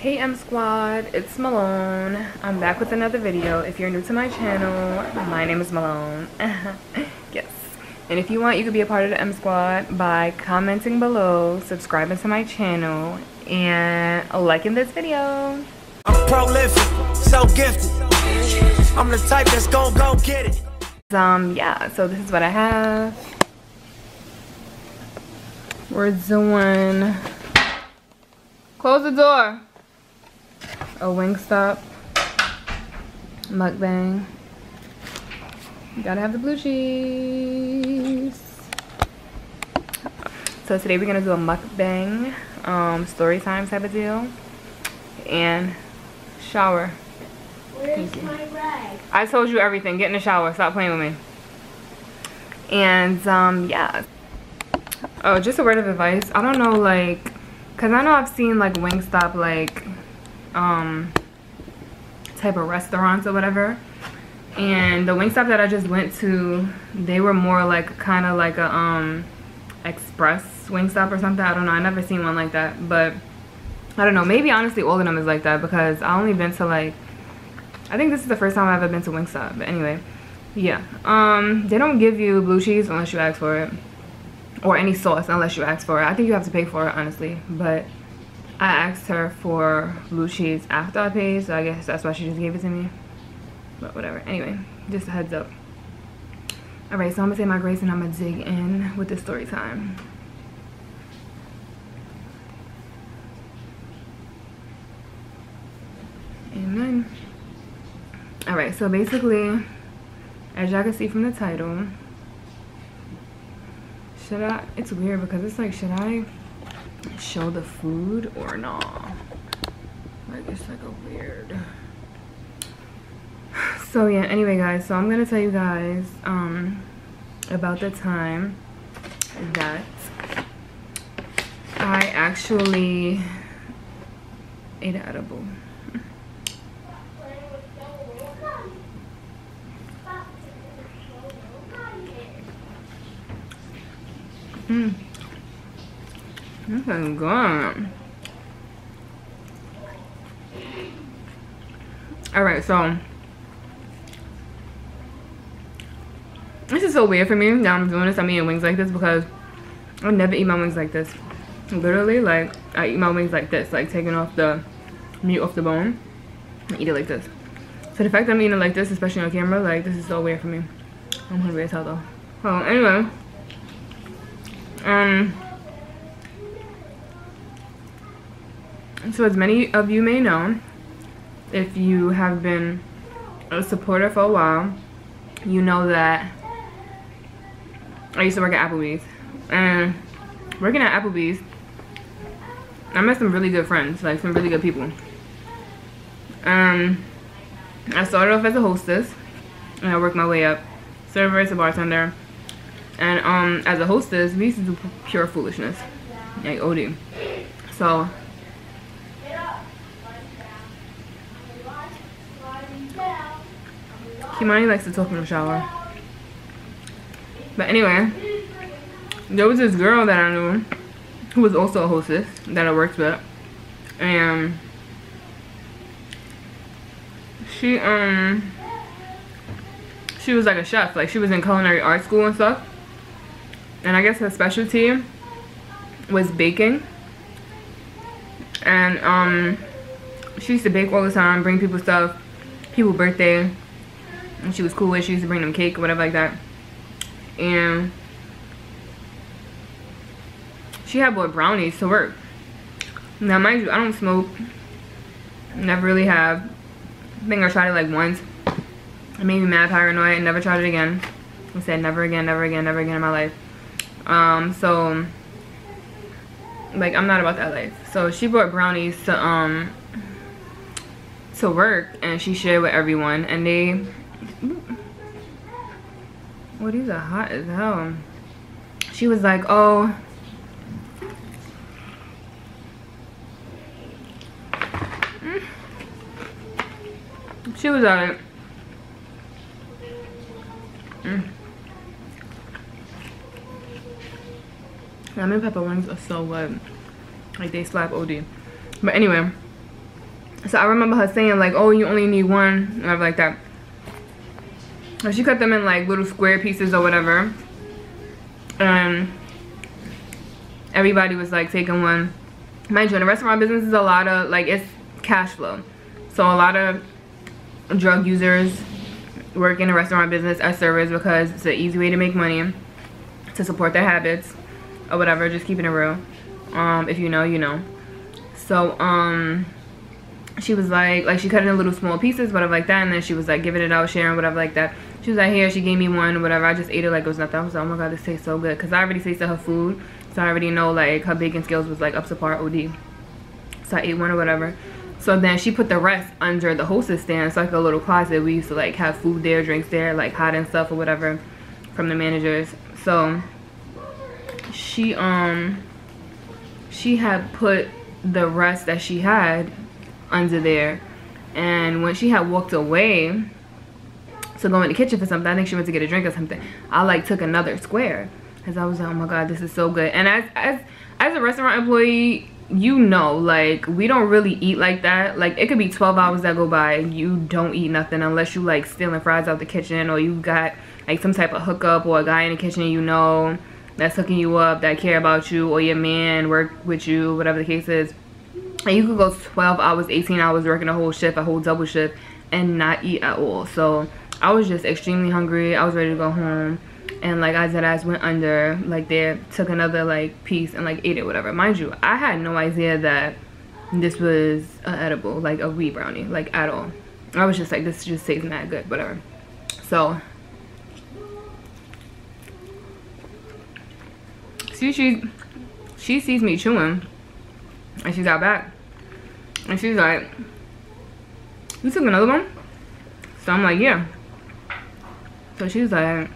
Hey M Squad, it's Malone. I'm back with another video. If you're new to my channel, my name is Malone. yes. And if you want, you could be a part of the M Squad by commenting below, subscribing to my channel, and liking this video. I'm prolific, so gifted. I'm the type that's gon' go get it. Um, yeah, so this is what I have. We're doing... Close the door a Wingstop mukbang. You gotta have the blue cheese. So today we're gonna do a mukbang, um, story time type of deal, and shower. Where's my rag? I told you everything. Get in the shower. Stop playing with me. And um, yeah. Oh, just a word of advice. I don't know, like, cause I know I've seen like Wingstop like um, type of restaurants or whatever. And the Wingstop that I just went to, they were more like kind of like a um, express Wingstop or something. I don't know. I never seen one like that. But I don't know. Maybe honestly all of them is like that because I only been to like, I think this is the first time I've ever been to Wingstop. But anyway, yeah. Um, they don't give you blue cheese unless you ask for it. Or any sauce unless you ask for it. I think you have to pay for it honestly. But I asked her for blue cheese after I paid, so I guess that's why she just gave it to me. But whatever. Anyway, just a heads up. Alright, so I'm gonna say my grace and I'm gonna dig in with the story time. Amen. Alright, so basically, as y'all can see from the title, should I, it's weird because it's like, should I show the food or not. Like it's like a weird. So yeah, anyway guys, so I'm gonna tell you guys um about the time that I actually ate edible. Mm. This is good. Alright, so this is so weird for me that I'm doing this. I'm eating wings like this because I never eat my wings like this. Literally, like I eat my wings like this, like taking off the meat off the bone and eat it like this. So the fact that I'm eating it like this, especially on camera, like this is so weird for me. I'm hungry as hell though. So anyway, um. So as many of you may know, if you have been a supporter for a while, you know that I used to work at Applebee's. And working at Applebee's, I met some really good friends, like some really good people. Um, I started off as a hostess, and I worked my way up. Server a bartender. And um, as a hostess, we used to do pure foolishness, like OD. So Kimani likes to talk in the shower. But anyway, there was this girl that I knew who was also a hostess that I worked with. And she um she was like a chef. Like she was in culinary art school and stuff. And I guess her specialty was baking. And um she used to bake all the time, bring people stuff, people birthday, and she was cool with. She used to bring them cake or whatever like that. And she had bought brownies to work. Now, mind you, I don't smoke. Never really have. I think I tried it like once. It made me mad paranoid. I never tried it again. I said never again, never again, never again in my life. Um, so, like, I'm not about that life. So she brought brownies to, um, to work and she shared with everyone and they well, these are hot as hell. She was like, oh. She was like, mm. lemon pepper wings are so good. Like they slap OD. But anyway, So I remember her saying like, oh, you only need one, whatever like that. She cut them in like little square pieces or whatever. And everybody was like taking one. Mind you, in the restaurant business is a lot of like it's cash flow. So a lot of drug users work in the restaurant business as servers because it's an easy way to make money to support their habits or whatever. Just keeping it real. Um, if you know, you know. So um she was like like she cut it in little small pieces whatever like that and then she was like giving it out sharing whatever like that she was like here she gave me one whatever. I just ate it like it was nothing. I was like oh my god this tastes so good. Because i already tasted her food so i already know like her baking skills was like up to par od so i ate one or whatever. So then she put the rest under the hostess stand it's like a little closet. We used to like have food there drinks there like hot and stuff or whatever from the managers. So she um she had put the rest that she had under there. And when she had walked away to go in the kitchen for something i think she went to get a drink or something. I like took another square. Because i was like oh my god this is so good. And as as as a restaurant employee you know like we don't really eat like that. Like it could be 12 hours that go by you don't eat nothing unless you like stealing fries out the kitchen or you got like some type of hookup or a guy in the kitchen you know that's hooking you up that care about you or your man work with you whatever the case is. And you could go 12 hours 18 hours working a whole shift a whole double shift and not eat at all. So i was just extremely hungry. I was ready to go home. And like I said, I went under like there took another like piece and like ate it whatever. Mind you i had no idea that this was an edible like a wee brownie like at all. I was just like this just tastes mad good whatever. So see she she sees me chewing and she got back. And she's like you took another one? So i'm like yeah so she's like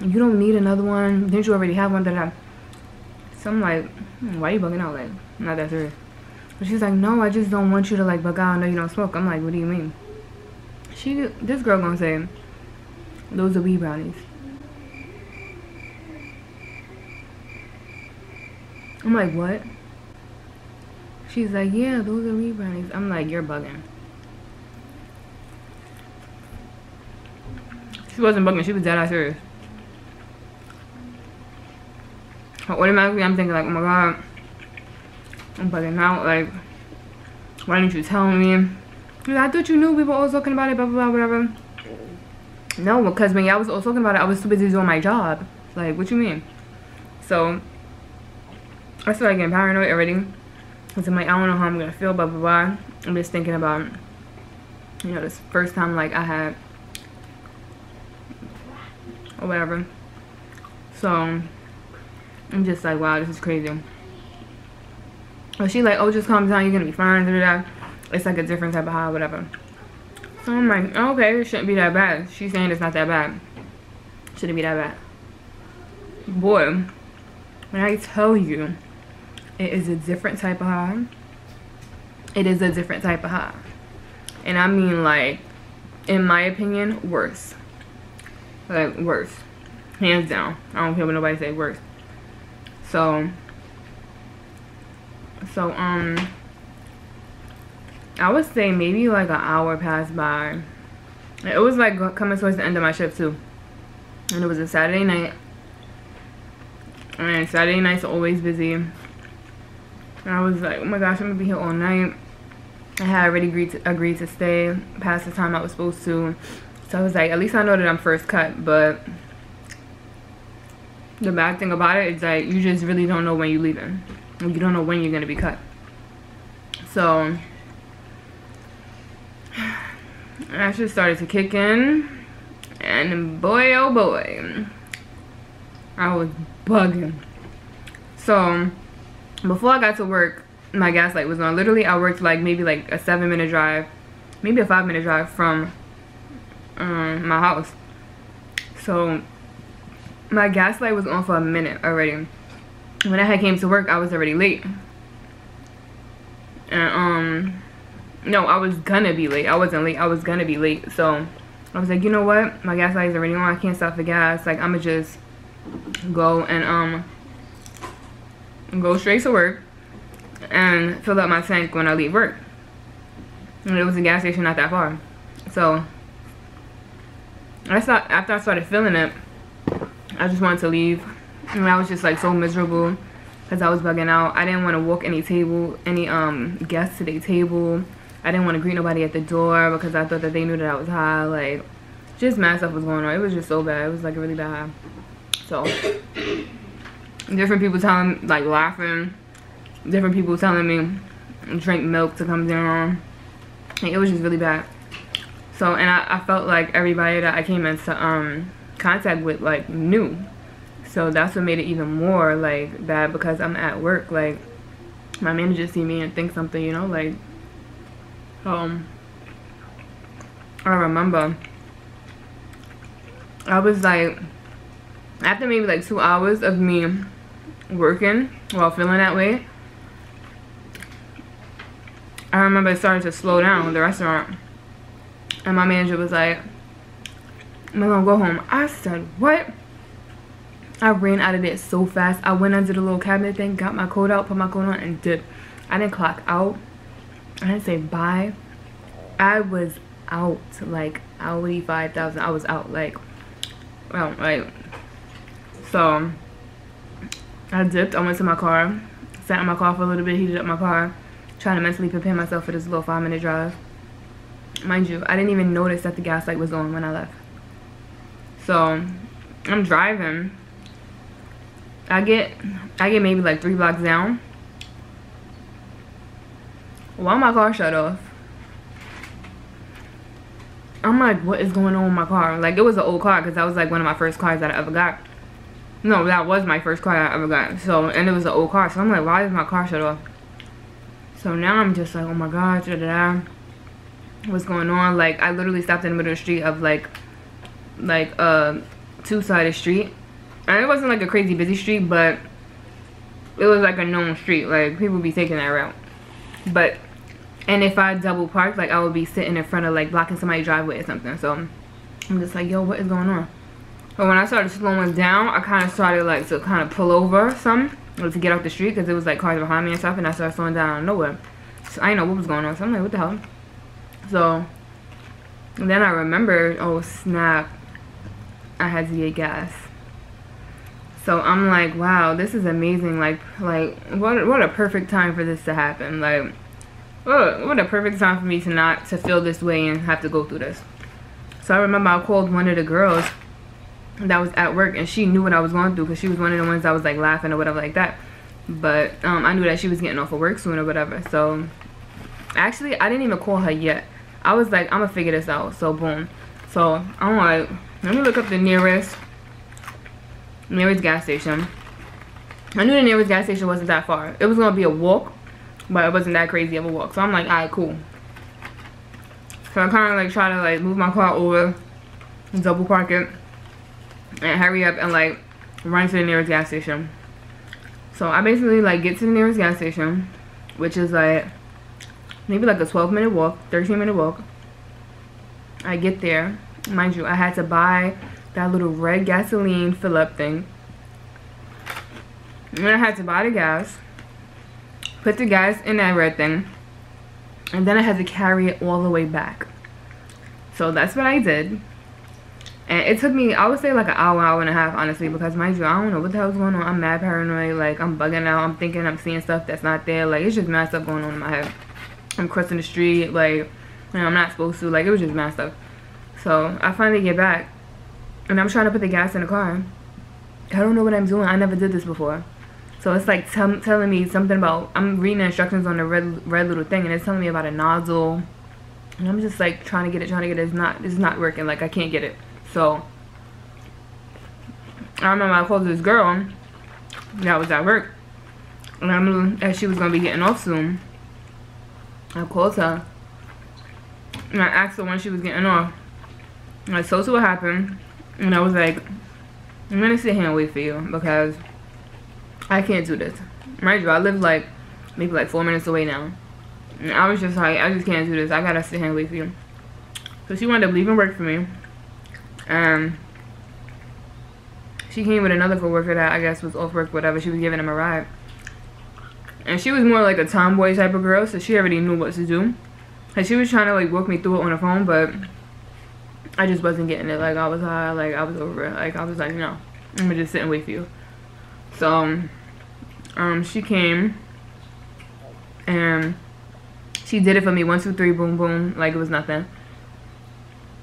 you don't need another one. Didn't you already have one that i so i'm like hmm, why are you bugging out? Like not that serious. But she's like no i just don't want you to like bug out. I know you don't smoke. I'm like what do you mean? She this girl gonna say those are wee brownies. I'm like what? She's like yeah those are wee brownies. I'm like you're bugging she wasn't bugging she was dead ass serious automatically I'm thinking like, oh my god, I'm bugging out. Like, why didn't you tell me? I thought you knew we were all talking about it, blah, blah, blah, whatever. No, because when y'all was all talking about it, I was too busy doing my job. Like, what you mean? So, I started getting paranoid already. Because I'm like, I don't know how I'm to feel, blah, blah, blah. I'm just thinking about, you know, this first time, like, I had, or whatever. So, I'm just like, wow, this is crazy. But she like, oh, just calm down, you're gonna be fine, da, da. It's like a different type of high, whatever. So I'm like, okay, it shouldn't be that bad. She's saying it's not that bad. Shouldn't be that bad. Boy, when I tell you, it is a different type of high. It is a different type of high. And I mean like, in my opinion, worse. Like, worse. Hands down. I don't care what nobody say worse. So, so, um, I would say maybe like an hour passed by. It was like coming towards the end of my shift too. And it was a Saturday night. And Saturday nights are always busy. And I was like, oh my gosh, I'm gonna be here all night. I had already agreed to, agreed to stay past the time I was supposed to. So I was like, at least I know that I'm first cut, but the bad thing about it is that you just really don't know when you're leaving. You don't know when you're going to be cut. So, I just started to kick in. And boy, oh boy, I was bugging. So, before I got to work, my gas light was on. Literally, I worked like maybe like a seven minute drive, maybe a five minute drive from um, my house. So, my gas light was on for a minute already. When I came to work, I was already late. And, um, no, I was gonna be late. I wasn't late. I was gonna be late. So, I was like, you know what? My gas light is already on. I can't stop for gas. Like, I'ma just go and, um, go straight to work and fill up my tank when I leave work. And it was a gas station not that far. So After I started feeling it, I just wanted to leave. And I was just like so miserable because I was bugging out. I didn't want to walk any table, any um guests to their table. I didn't want to greet nobody at the door because I thought that they knew that I was high. Like, just mad stuff was going on. It was just so bad. It was like really bad. So, different people telling, like laughing. Different people telling me drink milk to come down. Like, it was just really bad. So, and I, I felt like everybody that I came into um, contact with, like, knew. So that's what made it even more, like, bad because I'm at work. Like, my manager see me and think something, you know, like, um, I remember I was like, after maybe like two hours of me working while feeling that way, I remember started to slow down the restaurant. And my manager was like, I'm gonna go home. I said, what? I ran out of there so fast. I went under the little cabinet thing, got my coat out, put my coat on, and dipped. I didn't clock out. I didn't say bye. I was out like Audi 5000. I was out like, well, like, so I dipped. I went to my car, sat in my car for a little bit, heated up my car, trying to mentally prepare myself for this little five minute drive. Mind you, I didn't even notice that the gas light was on when I left. So I'm driving. I get I get maybe like three blocks down. While my car shut off. I'm like, what is going on with my car? Like, it was an old car because that was like one of my first cars that I ever got. No, that was my first car I ever got. So, and it was an old car. So I'm like, why is my car shut off? So now I'm just like, oh my god, da da da. What's going on? Like, I literally stopped in the middle of the street of like, like a two-sided street. And it wasn't like a crazy busy street, but it was like a known street. Like, people be taking that route. But and if I double park, like I would be sitting in front of like blocking somebody's driveway or something. So I'm just like, yo, what is going on? But when I started slowing down, I kind of started like to kind of pull over some or to get off the street because it was like cars behind me and stuff. And I started slowing down out of nowhere. So I didn't know what was going on. So I'm like, what the hell? So then I remembered, oh snap, I had to get gas. So I'm like, wow, this is amazing. Like, like what, what a perfect time for this to happen. Like, oh, what a perfect time for me to not to feel this way and have to go through this. So I remember I called one of the girls that was at work and she knew what I was going through because she was one of the ones that was like laughing or whatever like that. But um, I knew that she was getting off of work soon or whatever. So actually, I didn't even call her yet. I was like, I'm gonna figure this out. So boom. So I'm like, let me look up the nearest nearest gas station. I knew the nearest gas station wasn't that far. It was gonna be a walk but it wasn't that crazy of a walk. So I'm like, alright, cool. So I kind of like try to like move my car over, double park it, and hurry up and like run to the nearest gas station. So I basically like get to the nearest gas station, which is like maybe like a 12 minute walk, 13 minute walk. I get there. Mind you, I had to buy that little red gasoline fill up thing. And I had to buy the gas put the gas in that red thing and then I had to carry it all the way back so that's what I did and it took me I would say like an hour hour and a half honestly because mind you I don't know what the hell's going on I'm mad paranoid like I'm bugging out I'm thinking I'm seeing stuff that's not there like it's just mad stuff going on in my head I'm crossing the street like you know, I'm not supposed to like it was just mad stuff so I finally get back and I'm trying to put the gas in the car I don't know what I'm doing I never did this before so it's like telling me something about, I'm reading the instructions on the red, red little thing and it's telling me about a nozzle. And I'm just like trying to get it, trying to get it. It's not, it's not working. Like I can't get it. So I remember I called this girl that was at work. And I knew that she was going to be getting off soon. I called her. And I asked her when she was getting off. And I told her what happened. And I was like, I'm to sit here and wait for you because I can't do this. Mind you, I live like maybe like four minutes away now. And I was just like, I just can't do this. I gotta sit here and wait for you. So she wound up leaving work for me. And she came with another coworker that I guess was off work, whatever. She was giving him a ride. And she was more like a tomboy type of girl, so she already knew what to do. Like she was trying to like walk me through it on the phone, but I just wasn't getting it. Like I was high, like I was over it. Like I was like, no, I'm gonna just sit and wait for you. So, um, she came and she did it for me. One, two, three, boom, boom. Like it was nothing.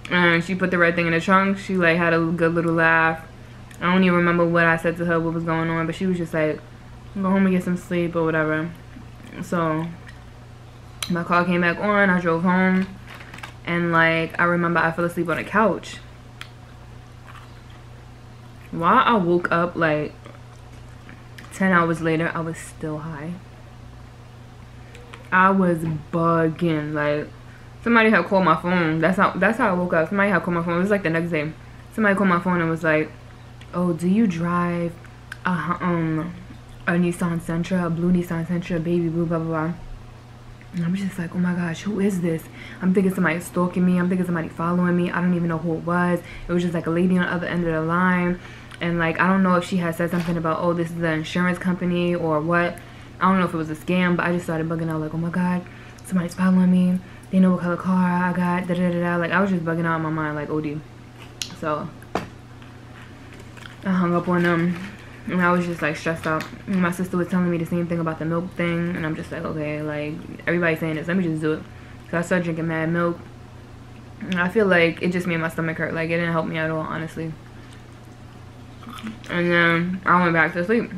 And she put the right thing in the trunk. She like had a good little laugh. I don't even remember what I said to her, what was going on, but she was just like, go home and get some sleep or whatever. So my car came back on. I drove home. And like, I remember I fell asleep on the couch. While I woke up like 10 hours later, I was still high. I was bugging. Like, somebody had called my phone. That's how that's how I woke up. Somebody had called my phone. It was like the next day. Somebody called my phone and was like, "Oh, do you drive a um a Nissan Sentra, a blue Nissan Sentra, baby blue, blah blah blah." And I'm just like, oh my gosh, who is this? I'm thinking somebody stalking me. I'm thinking somebody following me. I don't even know who it was. It was just like a lady on the other end of the line. And like, I don't know if she had said something about, oh, this is the insurance company or what. I don't know if it was a scam, but I just started bugging out like, oh my God, somebody's following me. They know what color car I got, da da da da. Like, I was just bugging out in my mind like OD. So, I hung up on them and I was just like stressed out. And my sister was telling me the same thing about the milk thing, and I'm just like, okay, like everybody's saying this, let me just do it. So I started drinking mad milk. And I feel like it just made my stomach hurt. Like it didn't help me at all, honestly. And then I went back to sleep.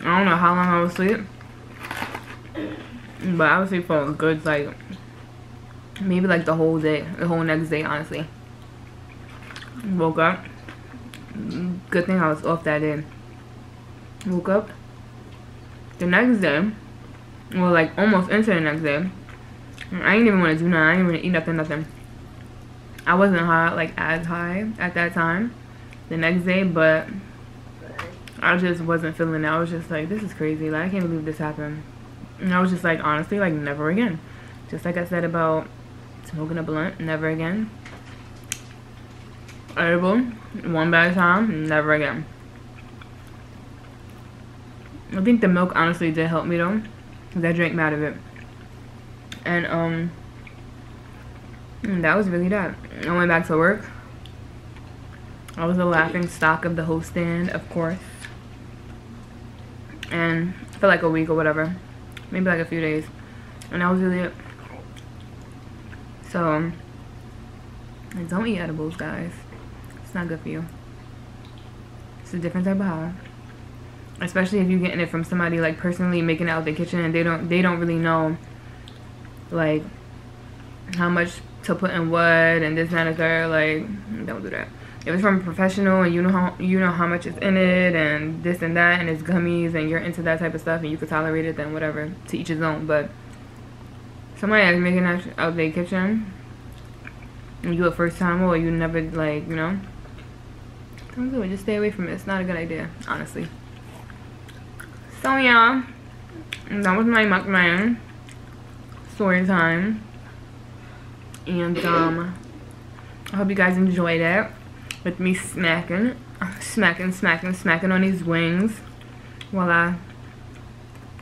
I don't know how long I was asleep. But I was asleep for a good like maybe like the whole day, the whole next day, honestly. Woke up. Good thing I was off that day woke up the next day well like almost into the next day. I didn't even want to do nothing i didn't even eat nothing nothing. I wasn't high like as high at that time the next day but i just wasn't feeling it. I was just like this is crazy like i can't believe this happened. And i was just like honestly like never again. Just like i said about smoking a blunt never again. Edible one bad time never again I think the milk honestly did help me though. Because I drank out of it. And um that was really that. I went back to work. I was a laughing stock of the whole stand, of course. And for like a week or whatever. Maybe like a few days. And that was really it. So don't eat edibles guys. It's not good for you. It's a different type of high especially if you're getting it from somebody like personally making out the kitchen and they don't they don't really know like how much to put in what and this and that like don't do that. If it's from a professional and you know how you know how much is in it and this and that and it's gummies and you're into that type of stuff and you can tolerate it then whatever to each his own. But somebody that's making that out the kitchen and you a first time or you never like you know? Don't do it just stay away from it. It's not a good idea honestly so yeah, that was my mukbang story time. And um, I hope you guys enjoyed it with me smacking, smacking, smacking, smacking on these wings while I,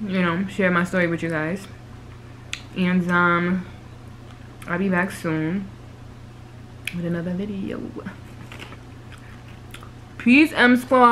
you know, share my story with you guys. And um, I'll be back soon with another video. Peace, M Squad.